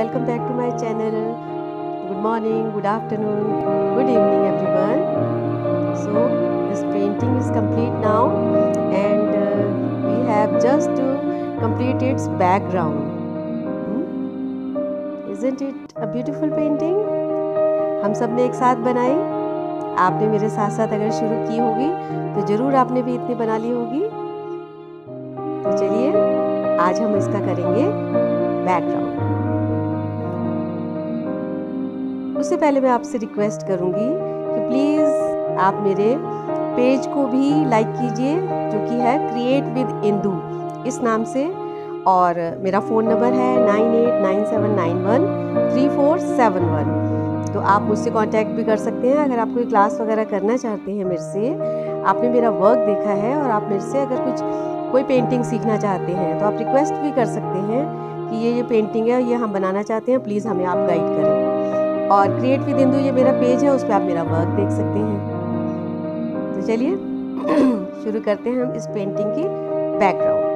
welcome back to my channel. Good morning, good afternoon, good evening everyone. So this painting is complete now and uh, we have just to complete its background. Hmm? Isn't it a beautiful painting? हम सबने एक साथ बनाई आपने मेरे साथ साथ अगर शुरू की होगी तो ज़रूर आपने भी इतनी बना ली होगी तो चलिए आज हम इसका करेंगे बैकग्राउंड उससे पहले मैं आपसे रिक्वेस्ट करूँगी कि प्लीज़ आप मेरे पेज को भी लाइक कीजिए, जो कि है क्रिएट विद इंदू इस नाम से। और मेरा फ़ोन नंबर है nine eight nine seven nine one three four seven one तो आप मुझसे कांटेक्ट भी कर सकते हैं, अगर आप कोई क्लास वगैरह करना चाहते हैं मेरे से। आपने मेरा वर्क देखा है और आप मेरे से अगर कुछ, कोई पेंटिंग सीखना चाहते हैं तो आप रिक्वेस्ट भी कर सकते हैं कि ये ये पेंटिंग है, ये हम बनाना चाहते हैं प्लीज़ हमें आप गाइड करें। और क्रिएट विद इंदू ये मेरा पेज है, उस पर आप मेरा वर्क देख सकते हैं। तो चलिए, शुरू करते हैं हम इस पेंटिंग की बैकग्राउंड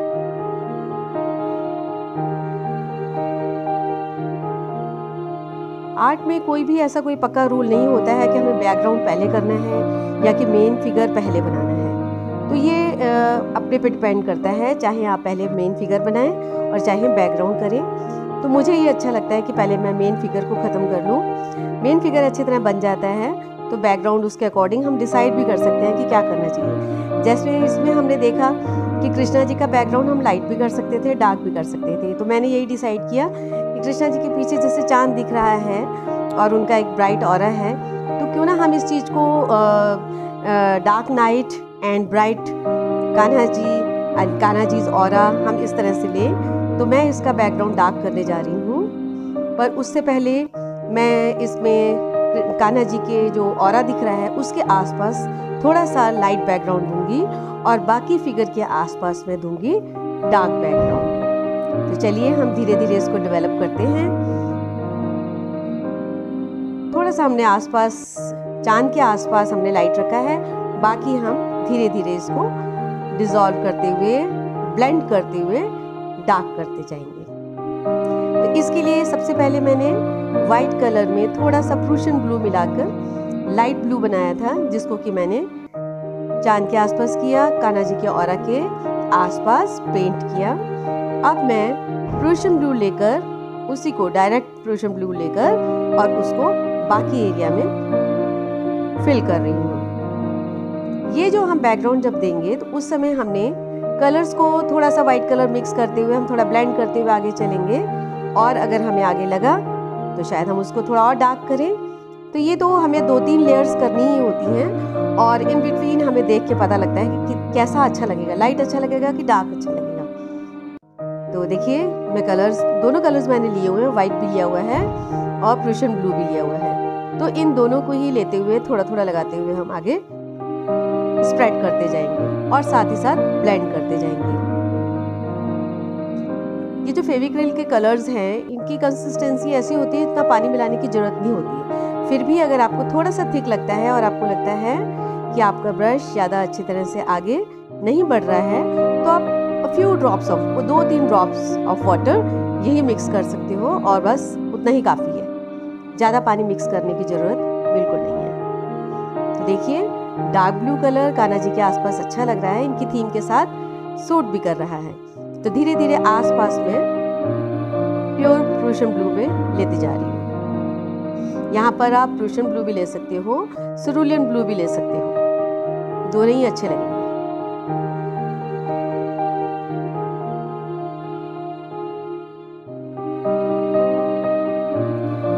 आर्ट में कोई भी ऐसा कोई पक्का रूल नहीं होता है कि हमें बैकग्राउंड पहले करना है या कि मेन फिगर पहले बनाना है। तो ये अपने पे डिपेंड करता है, चाहे आप पहले मेन फिगर बनाएँ और चाहे बैकग्राउंड करें। तो मुझे ये अच्छा लगता है कि पहले मैं मेन फिगर को ख़त्म कर लूँ। मेन फिगर अच्छी तरह बन जाता है तो बैकग्राउंड उसके अकॉर्डिंग हम डिसाइड भी कर सकते हैं कि क्या करना चाहिए। जैसे इसमें हमने देखा कि कृष्णा जी का बैकग्राउंड हम लाइट भी कर सकते थे डार्क भी कर सकते थे। तो मैंने यही डिसाइड किया कि कृष्णा जी के पीछे जैसे चाँद दिख रहा है और उनका एक ब्राइट और है तो क्यों ना हम इस चीज़ को dark night and bright Kanha ji, Kanha जीज और हम इस तरह से लें। तो मैं इसका बैकग्राउंड डार्क करने जा रही हूँ। पर उससे पहले मैं इसमें कान्हा जी के जो और दिख रहा है, उसके आसपास थोड़ा सा लाइट बैकग्राउंड दूँगी और बाकी फिगर के आसपास मैं दूँगी डार्क बैकग्राउंड तो चलिए हम धीरे धीरे इसको डेवलप करते हैं। थोड़ा सा हमने आसपास, चाँद के आसपास हमने लाइट रखा है, बाकी हम धीरे धीरे इसको डिजॉल्व करते हुए ब्लेंड करते हुए डार्क करते जाएँगे। तो इसके लिए सबसे पहले मैंने वाइट कलर में थोड़ा सा प्रूशन ब्लू मिलाकर लाइट ब्लू बनाया था, जिसको कि मैंने चाँद के आसपास किया, कान्हा जी के और के आसपास पेंट किया। अब मैं प्रूशन ब्लू लेकर, उसी को डायरेक्ट प्रूशन ब्लू लेकर और उसको बाकी एरिया में फिल कर रही हूँ। ये जो हम बैकग्राउंड जब देंगे तो उस समय हमने कलर्स को थोड़ा सा वाइट कलर मिक्स करते हुए हम थोड़ा ब्लेंड करते हुए आगे चलेंगे। और अगर हमें आगे लगा तो शायद हम उसको थोड़ा और डार्क करें। तो ये तो हमें दो तीन लेयर्स करनी ही होती हैं। और इन बिटवीन हमें देख के पता लगता है कि, कैसा अच्छा लगेगा। लाइट अच्छा लगेगा कि डार्क अच्छा लगेगा? तो देखिए मैं कलर्स दोनों कलर्स मैंने लिए हुए हैं। वाइट भी लिया हुआ है और प्रूशन ब्लू भी लिया हुआ है। तो इन दोनों को ही लेते हुए थोड़ा थोड़ा लगाते हुए हम आगे स्प्रेड करते जाएँगे और साथ ही साथ ब्लेंड करते जाएँगे। ये जो फेविक्रिल के कलर्स हैं, इनकी कंसिस्टेंसी ऐसी होती है, इतना पानी मिलाने की ज़रूरत नहीं होती है। फिर भी अगर आपको थोड़ा सा थिक लगता है और आपको लगता है कि आपका ब्रश ज़्यादा अच्छी तरह से आगे नहीं बढ़ रहा है तो आप फ्यू ड्रॉप्स ऑफ़ दो तीन ड्रॉप्स ऑफ़ वाटर यही मिक्स कर सकते हो और बस उतना ही काफ़ी है। ज़्यादा पानी मिक्स करने की ज़रूरत बिल्कुल नहीं है। देखिए dark blue colour, Kanha ji के आसपास अच्छा लग रहा है, इनकी थीम के साथ सूट भी कर रहा है। तो धीरे धीरे आसपास में प्योर प्रूशन ब्लू में लेती जा रही हूँ। यहाँ पर आप प्रूशन ब्लू भी ले सकते हो सरूलियन ब्लू भी ले सकते हो। दोनों ही अच्छे लगेंगे।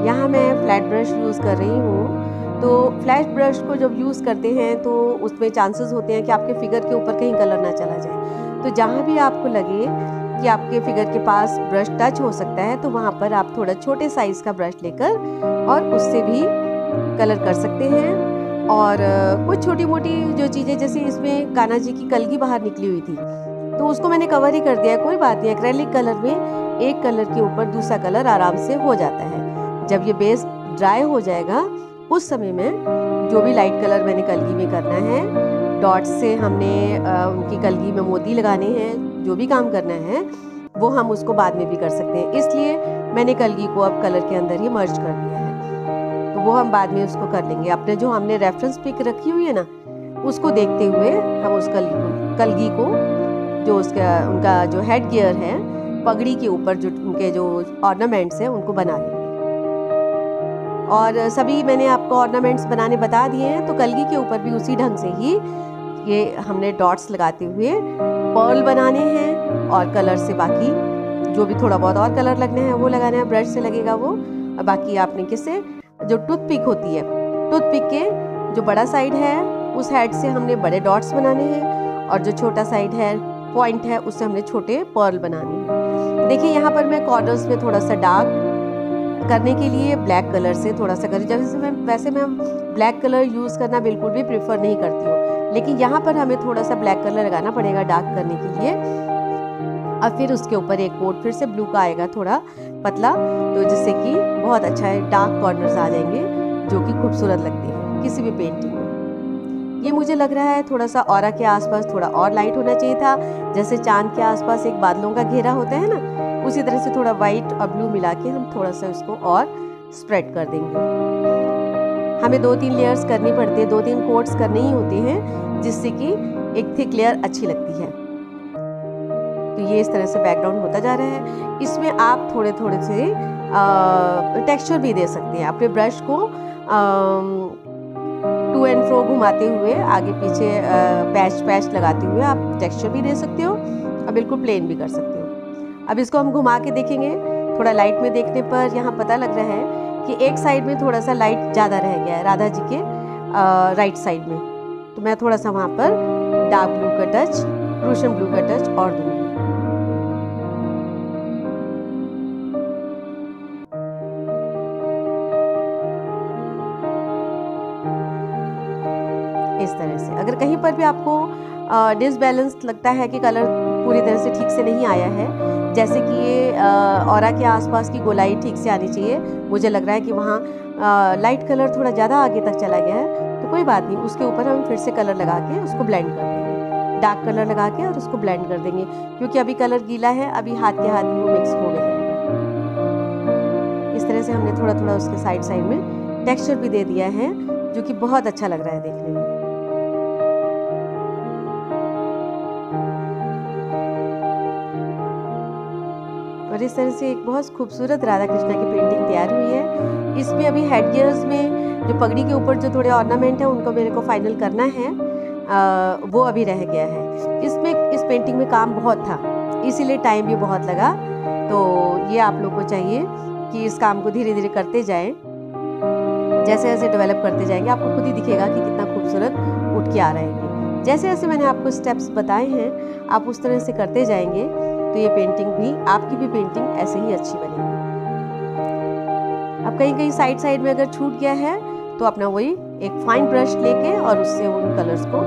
यहाँ मैं फ्लैट ब्रश यूज़ कर रही हूँ। तो फ्लैश ब्रश को जब यूज़ करते हैं तो उसमें चांसेस होते हैं कि आपके फिगर के ऊपर कहीं कलर ना चला जाए। तो जहाँ भी आपको लगे कि आपके फिगर के पास ब्रश टच हो सकता है तो वहाँ पर आप थोड़ा छोटे साइज़ का ब्रश लेकर और उससे भी कलर कर सकते हैं। और, कुछ छोटी मोटी जो चीज़ें, जैसे इसमें कान्हा जी की कलगी बाहर निकली हुई थी तो उसको मैंने कवर ही कर दिया, कोई बात नहीं एक्रेलिक कलर में एक कलर के ऊपर दूसरा कलर आराम से हो जाता है। जब ये बेस ड्राई हो जाएगा उस समय में जो भी लाइट कलर मैंने कलगी में करना है डॉट्स से हमने उनकी कलगी में मोती लगाने हैं जो भी काम करना है वो हम उसको बाद में भी कर सकते हैं। इसलिए मैंने कलगी को अब कलर के अंदर ही मर्ज कर दिया है। तो वो हम बाद में उसको कर लेंगे। अपने जो हमने रेफरेंस पिक रखी हुई है ना उसको देखते हुए हम उस कल, कलगी को जो उसका उनका जो हेड गियर है पगड़ी के ऊपर जो उनके जो ऑर्नामेंट्स हैं उनको बना लेंगे। और सभी मैंने आपको ऑर्नामेंट्स बनाने बता दिए हैं तो कलगी के ऊपर भी उसी ढंग से ही ये हमने डॉट्स लगाते हुए पर्ल बनाने हैं और कलर से बाकी जो भी थोड़ा बहुत और कलर लगने हैं, वो लगाना है ब्रश से लगेगा वो। और बाकी आपने किसे? जो टूथपिक होती है टूथपिक के जो बड़ा साइड है, उस हेड से हमने बड़े डॉट्स बनाने हैं और जो छोटा साइड है पॉइंट है, उससे हमने छोटे पर्ल बनाने हैं। देखिए, यहाँ पर मैं कॉर्नर्स में थोड़ा सा डार्क करने के लिए ब्लैक कलर से थोड़ा सा करें जैसे मैं वैसे मैं ब्लैक कलर यूज़ करना बिल्कुल भी प्रीफर नहीं करती हूँ। लेकिन यहाँ पर हमें थोड़ा सा ब्लैक कलर लगाना पड़ेगा डार्क करने के लिए। और फिर उसके ऊपर एक कोट फिर से ब्लू का आएगा थोड़ा पतला तो जिससे कि बहुत अच्छा है डार्क कॉर्नर्स आ जाएँगे, जो कि खूबसूरत लगते हैं, किसी भी पेंटिंग में। ये मुझे लग रहा है थोड़ा सा और के आसपास थोड़ा और लाइट होना चाहिए था। जैसे चाँद के आसपास एक बादलों का घेरा होता है ना उसी तरह से थोड़ा वाइट और ब्लू मिला के हम थोड़ा सा उसको और स्प्रेड कर देंगे। हमें दो तीन लेयर्स करनी पड़ती है, दो तीन कोट्स करने ही होते हैं, जिससे कि एक थिक लेयर अच्छी लगती है। तो ये इस तरह से बैकग्राउंड होता जा रहा है। इसमें आप थोड़े थोड़े से टेक्सचर भी दे सकते हैं। अपने ब्रश को टू एंड फ्रो घुमाते हुए, आगे पीछे पैच पैच लगाते हुए आप टेक्सचर भी दे सकते हो और बिल्कुल प्लेन भी कर सकते हो। अब इसको हम घुमा के देखेंगे। थोड़ा लाइट में देखने पर यहाँ पता लग रहा है कि एक साइड में थोड़ा सा लाइट ज़्यादा रह गया है, राधा जी के राइट साइड में। तो मैं थोड़ा सा वहाँ पर डार्क ब्लू का टच रोशन ब्लू का टच और इस तरह से। अगर कहीं पर भी आपको डिसबैलेंस लगता है कि कलर पूरी तरह से ठीक से नहीं आया है जैसे कि ये और के आसपास की गोलाई ठीक से आनी चाहिए। मुझे लग रहा है कि वहाँ लाइट कलर थोड़ा ज़्यादा आगे तक चला गया है तो कोई बात नहीं, उसके ऊपर हम फिर से कलर लगा के उसको ब्लेंड कर देंगे। डार्क कलर लगा के और उसको ब्लेंड कर देंगे, क्योंकि अभी कलर गीला है, अभी हाथ के हाथ में वो मिक्स हो गया इस तरह से हमने थोड़ा थोड़ा उसके साइड साइड में टेक्सचर भी दे दिया है, जो कि बहुत अच्छा लग रहा है देखने में। और इस तरह से एक बहुत खूबसूरत राधा कृष्णा की पेंटिंग तैयार हुई है। इसमें अभी हेड गियर्स में जो पगड़ी के ऊपर जो थोड़े ऑर्नामेंट है उनको मेरे को फाइनल करना है। आ, वो अभी रह गया है। इसमें इस पेंटिंग में काम बहुत था इसीलिए टाइम भी बहुत लगा। तो ये आप लोग को चाहिए कि इस काम को धीरे धीरे करते जाएँ। जैसे जैसे डेवलप करते जाएँगे आपको खुद ही दिखेगा कि कितना खूबसूरत उठ के आ रहेंगे जैसे जैसे मैंने आपको स्टेप्स बताए हैं आप उस तरह से करते जाएँगे। तो ये पेंटिंग भी, आपकी भी पेंटिंग ऐसे ही अच्छी बनेगी। अब कहीं कहीं साइड साइड में अगर छूट गया है तो अपना वही एक फाइन ब्रश लेके और उससे उन कलर्स को,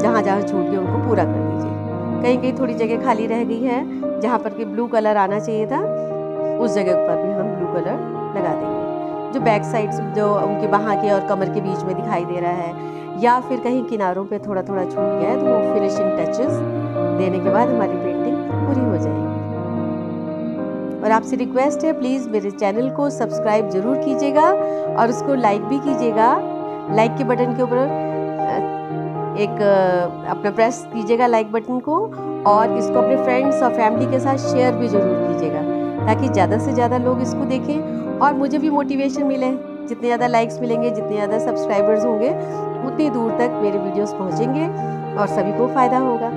जहाँ जहाँ छूट गए उनको पूरा कर दीजिए। कहीं कहीं थोड़ी जगह खाली रह गई है, जहाँ पर कि ब्लू कलर आना चाहिए था, उस जगह पर भी हम ब्लू कलर लगा देंगे। जो बैक साइड जो उनके बाहाँ के और कमर के बीच में दिखाई दे रहा है, या फिर कहीं किनारों पे थोड़ा थोड़ा छूट गया है तो वो फिनिशिंग टचेस देने के बाद हमारी पूरी हो जाएगी। और आपसे रिक्वेस्ट है प्लीज़ मेरे चैनल को सब्सक्राइब ज़रूर कीजिएगा और उसको लाइक भी कीजिएगा। लाइक के बटन के ऊपर एक अपना प्रेस कीजिएगा लाइक बटन को और इसको अपने फ्रेंड्स और फैमिली के साथ शेयर भी ज़रूर कीजिएगा ताकि ज़्यादा से ज़्यादा लोग इसको देखें और मुझे भी मोटिवेशन मिले। जितने ज़्यादा लाइक्स मिलेंगे, जितने ज़्यादा सब्सक्राइबर्स होंगे, उतनी दूर तक मेरे वीडियोस पहुँचेंगे और सभी को फ़ायदा होगा।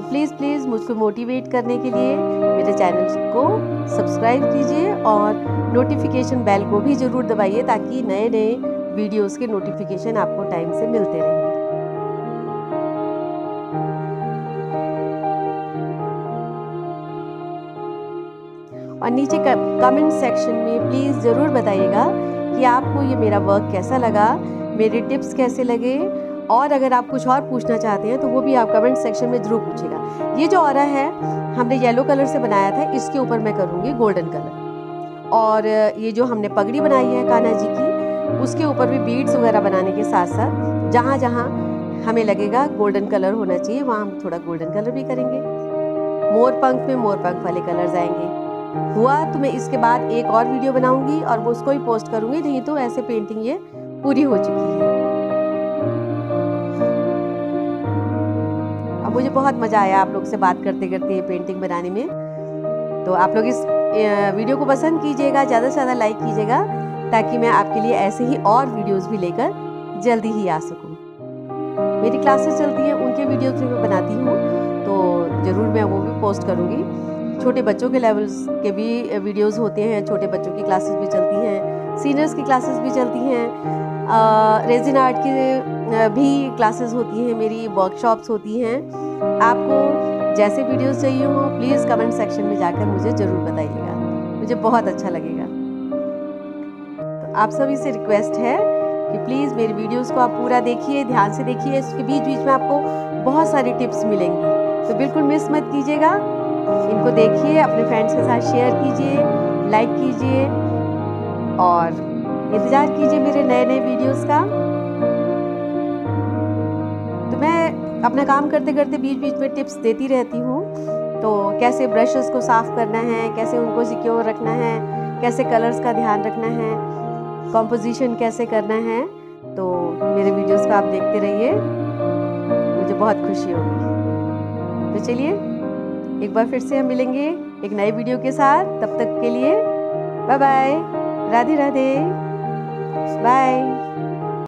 तो प्लीज़ प्लीज़ मुझको मोटिवेट करने के लिए मेरे चैनल को सब्सक्राइब कीजिए और नोटिफिकेशन बेल को भी ज़रूर दबाइए ताकि नए नए वीडियोस के नोटिफिकेशन आपको टाइम से मिलते रहें। और नीचे कमेंट सेक्शन में प्लीज़ ज़रूर बताइएगा कि आपको ये मेरा वर्क कैसा लगा, मेरे टिप्स कैसे लगे और अगर आप कुछ और पूछना चाहते हैं तो वो भी आप कमेंट सेक्शन में ज़रूर पूछेगा ये जो और है, हमने येलो कलर से बनाया था, इसके ऊपर मैं करूँगी गोल्डन कलर और ये जो हमने पगड़ी बनाई है कान्हा जी की, उसके ऊपर भी बीड्स वगैरह बनाने के साथ साथ जहाँ जहाँ हमें लगेगा गोल्डन कलर होना चाहिए, वहाँ हम थोड़ा गोल्डन कलर भी करेंगे। मोर पंख में मोर पंख वाले कलर्स आएँगे। हुआ तो मैं इसके बाद एक और वीडियो बनाऊँगी और वो उसको ही पोस्ट करूँगी, नहीं तो ऐसे पेंटिंग ये पूरी हो चुकी है। अब मुझे बहुत मज़ा आया आप लोग से बात करते करते ये पेंटिंग बनाने में। तो आप लोग इस वीडियो को पसंद कीजिएगा, ज़्यादा से ज़्यादा लाइक कीजिएगा, ताकि मैं आपके लिए ऐसे ही और वीडियोस भी लेकर जल्दी ही आ सकूँ। मेरी क्लासेस चलती हैं, उनके वीडियोस भी मैं बनाती हूँ तो ज़रूर मैं वो भी पोस्ट करूँगी। छोटे बच्चों के लेवल्स के भी वीडियोस होते हैं, छोटे बच्चों की क्लासेस भी चलती हैं सीनियर्स की क्लासेस भी चलती हैं रेजिन आर्ट की भी क्लासेस होती हैं, मेरी वर्कशॉप्स होती हैं। आपको जैसे वीडियोस चाहिए हो प्लीज़ कमेंट सेक्शन में जाकर मुझे ज़रूर बताइएगा। मुझे बहुत अच्छा लगेगा। तो आप सभी से रिक्वेस्ट है कि प्लीज़ मेरी वीडियोस को आप पूरा देखिए, ध्यान से देखिए। इसके बीच बीच में आपको बहुत सारी टिप्स मिलेंगी। तो बिल्कुल मिस मत कीजिएगा। इनको देखिए, अपने फ्रेंड्स के साथ शेयर कीजिए लाइक कीजिए और इंतज़ार कीजिए मेरे नए नए वीडियोस का। अपना काम करते करते बीच बीच में टिप्स देती रहती हूँ। तो कैसे ब्रशेस को साफ़ करना है, कैसे उनको सिक्योर रखना है, कैसे कलर्स का ध्यान रखना है कॉम्पोजिशन कैसे करना है तो मेरे वीडियोस को आप देखते रहिए। मुझे बहुत खुशी होगी। तो चलिए, एक बार फिर से हम मिलेंगे एक नए वीडियो के साथ। तब तक के लिए bye bye Radhe Radhe bye